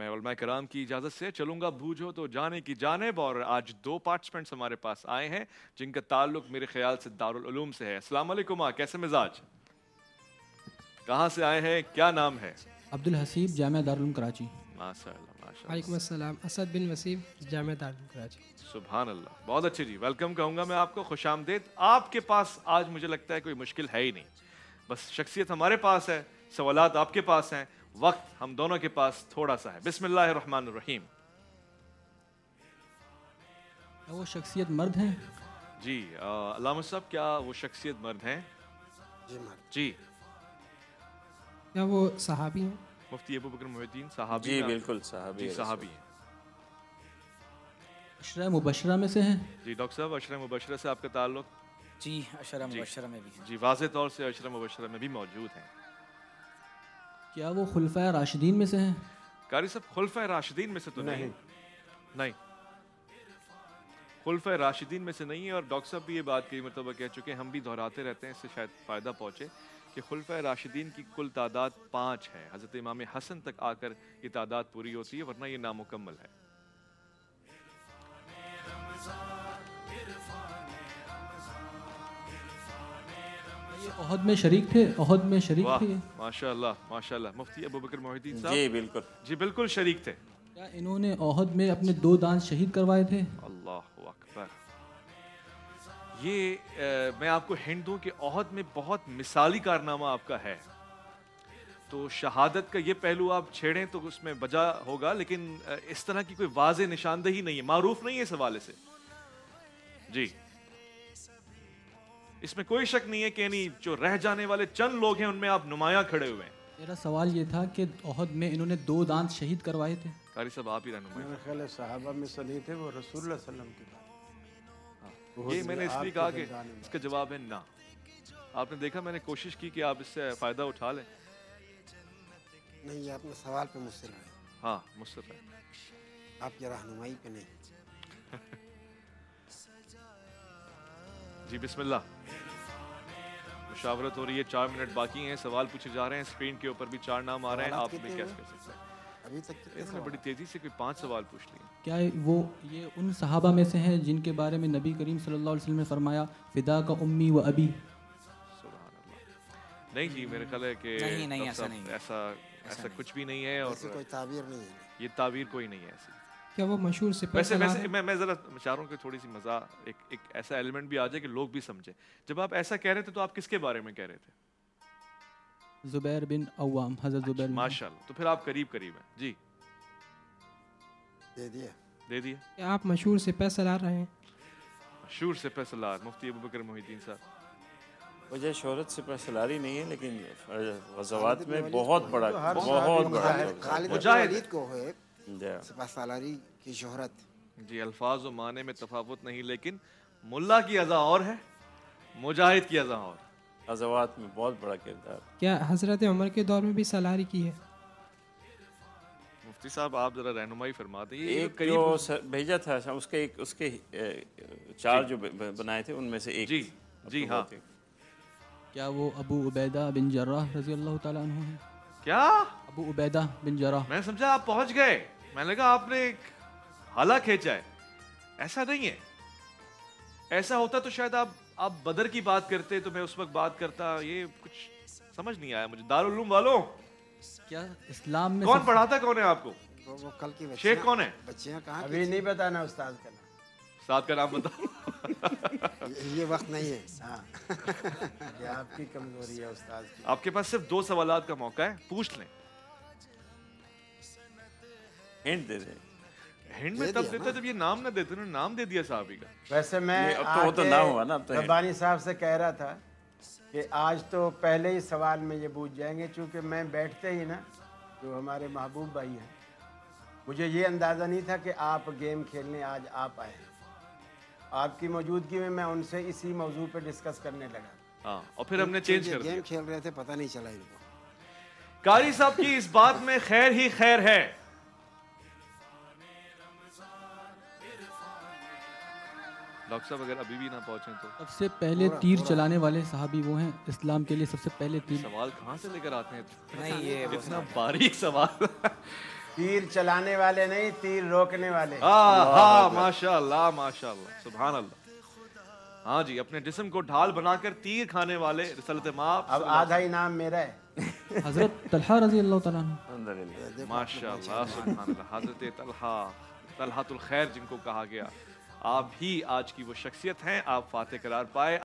मैं उलमा कराम की इजाज़त से चलूँगा। बूझो तो जाने की जानेब और आज दो पार्टिसिपेंट्स हमारे पास आए हैं जिनका ताल्लुक मेरे ख्याल से दारुल उलूम से है। अस्सलाम वालेकुम आ, कैसे मिजाज? कहाँ से आए हैं? क्या नाम है? अब्दुल हसीब जामिया दारुल कराची। माशाल्लाह माशाल्लाह। वालेकुम असद बिन वसीम जामिया दारुल कराची। सुबहान अल्लाह बहुत अच्छे जी। वेलकम कहूँगा मैं आपको खुश आमदेद। आपके पास आज मुझे लगता है कोई मुश्किल है ही नहीं। बस शख्सियत हमारे पास है सवालात आपके पास हैं। वक्त हम दोनों के पास थोड़ा सा है। बिस्मिल्लाहिर्रहमानिर्रहीम। क्या वो शख्सियत मर्द हैं? जी अलामा साहब क्या वो शख्सियत मर्द हैं? जी मर्द। जी। क्या वो सहाबी हैं? मुफ्ती अबू बकर मोहिद्दीन साहबी जी बिल्कुल साहबी जी साहबी हैं अशरा मुबशरा में से हैं? जी डॉक्टर साहब अशर मुबशरा से आपका ताल्लुक? जी अशरा मुबशरा में भी जी वाज तौर से अशर मुबशरा में भी मौजूद हैं। क्या वो खुलफा राशिदीन में से हैं? कारी साहब खुलफा राशिदीन में से तो नहीं। नहीं। खुलफा राशिदीन में से नहीं है और डॉक्टर साहब भी ये बात कई मरतबा कह चुके हैं हम भी दोहराते रहते हैं इससे शायद फ़ायदा पहुँचे कि खुलफा राशिदीन की कुल तादाद पाँच है। हज़रत इमाम हसन तक आकर ये तादाद पूरी होती है वरना ये नामुकम्मल है। अहद में शरीक थे अहद में शरीक थे। माशाल्लाह माशाल्लाह। मुफ्ती अबू बकर मोहिद्दीन जी बिल्कुल। जी बिल्कुल शरीक थे। क्या इन्होंने अहद में अपने दो दांत शहीद करवाए थे? अल्लाह अकबर। ये अ, मैं आपको हिंट दूँ कि ओहद में बहुत मिसाली कारनामा आपका है। तो शहादत का ये पहलू आप छेड़ें तो उसमें बजा होगा लेकिन इस तरह की कोई वाज निशानदेही नहीं है मारूफ नहीं है इस हवाले से। जी। इसमें कोई शक नहीं है कि यानी जो रह जाने वाले चंद लोग हैं उनमें आप नुमाया खड़े हुए हैं। मेरा सवाल ये था कि अहद में इन्होंने दो दांत शहीद करवाए थे। कारी साहब आप ही रहनुमाई मेरा ख्याल है सहाबा में से नहीं थे वो रसूल सल्लम के बाद ये मैंने इसलिए कहा कि इसका जवाब है ना। आपने देखा मैंने कोशिश की कि आप इससे फ़ायदा उठा लें। नहीं ये अपने सवाल पे मुझसे हाँ। मुझसे आपकी रहनुमाई पे नहीं। जी बिस्मिल्लाह। मुशावरत हो रही है चार मिनट बाकी हैं सवाल पूछे जा रहे हैं स्क्रीन के ऊपर भी चार नाम आ रहे हैं आप भी कितने कैसे कर सकते हैं। अभी तक इसने बड़ी तेज़ी से कोई पाँच सवाल पूछ लिए। क्या वो ये उन सहाबा में से हैं जिनके बारे में नबी करीम सल्लल्लाहु अलैहि वसल्लम ने फरमाया फिदा का उम्मी व अबी। नहीं जी मेरे ख्याल है कि नहीं, नहीं, ऐसा नहीं ऐसा ऐसा कुछ भी नहीं है और कोई ताबीर नहीं है। ये तावीर कोई नहीं है ऐसी। क्या वो मशहूर सिपह वैसे वैसे हैं? मैं मैं जरा चाह रहा हूँ कि थोड़ी सी मज़ा एक एक ऐसा एलिमेंट भी आ जाए कि लोग भी समझे। जब आप ऐसा कह रहे थे तो आप किसके बारे में कह रहे थे? जुबैर बिन अवाम हज़रत जुबैर बिन माशाल्लाह। तो फिर आप करीब करीब हैं। जी। दे दिया दे दिए। क्या आप मशहूर सिपह सलार रहे हैं? शूर से फैसलार मुफ्ती अबू बकर मोहिद्दीन साहब। वजह शोहरत से सलारी नहीं है लेकिन गजवात में बहुत बड़ा बहुत बड़ा मुजाहिद- को है। सिपह सालारी की शोहरत। जी अल्फाज और माने में तफावत नहीं लेकिन मुल्ला की अज़ा और है मुजाहिद की अज़ा और। गजवात में बहुत बड़ा किरदार। क्या हज़रत उमर के दौर में भी सलारी की है? मुफ्ती साहब आप जरा रहनुमाई फरमा दें। एक जो भेजा था उसके एक उसके चार जो। बनाए थे उनमें से एक। जी, जी, तो हाँ। क्या वो अबू उबैदा बिन जर्राह रज़ी अल्लाह तआला अन्हु हैं? क्या? अबू उबैदा बिन जर्राह। मैं समझा आप पहुँच गए। मैंने कहा आपने एक हला खींचा है। ऐसा नहीं है। ऐसा होता तो शायद आप आप बदर की बात करते तो मैं उस वक्त बात करता ये कुछ समझ नहीं आया मुझे। दारुल वालों। क्या इस्लाम में कौन पढ़ाता कौन है आपको? वो वो कल की शेख कौन है? बच्चियाँ कहाँ अभी नहीं बताना उस्ताद का नाम। साथ का नाम बताओ। ये- ये वक्त नहीं है। हाँ। ये आपकी कमज़ोरी है उस्ताद की। आपके पास सिर्फ़ दो सवाल का मौका है पूछ लें। हिंट दे दे हिंड दे में तब देता जब ये नाम ना देते उन्होंने नाम दे दिया साहबी का। वैसे मैं अब तो वो तो ना हुआ ना, अब तो। रब्बानी साहब से कह रहा था कि आज तो पहले ही सवाल में ये बूझ जाएँगे क्योंकि मैं बैठते ही ना जो हमारे महबूब भाई हैं मुझे ये अंदाज़ा नहीं था कि आप गेम खेलने आज आप आए आपकी मौजूदगी में मैं उनसे इसी मौजू पे डिस्कस करने लगा। हाँ और फिर हमने चेंज कर गेम खेल रहे थे पता नहीं चला इनको। कारी साहब की इस बात में खैर ही खैर है। डॉक्टर साहब अगर अभी भी ना पहुँचे तो। सबसे पहले तीर चलाने वाले साहबी वो हैं इस्लाम के लिए सबसे पहले तीर सवाल कहाँ से लेकर आते हैं? नहीं ये इतना बारीक सवाल। तीर चलाने वाले नहीं तीर रोकने वाले। हाँ माशाल्लाह माशाल्लाह सुभान अल्लाह हाँ जी अपने जिस्म को ढाल बनाकर तीर खाने वाले रसलत माप अब आधा इनाम मेरा है। हज़रत तलहा रज़ी अल्लाह तआला माशाल्लाह सुभान अल्लाह हज़रत तलहा तलहातुल खैर जिनको कहा गया। आप ही आज की वो शख्सियत हैं। आप फातह करार पाए।